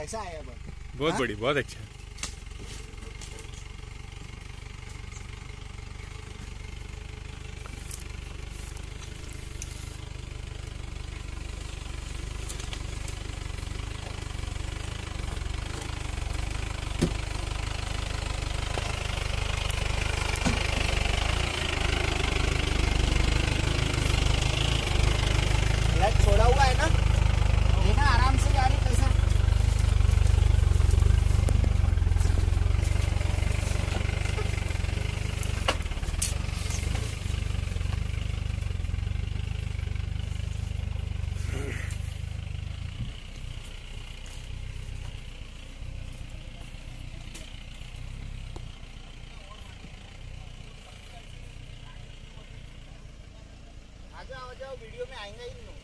कैसा आया बहुत। हाँ? बड़ी बहुत अच्छा। छोड़ा हुआ है ना? आ जाओ वीडियो में आएँगे ही नहीं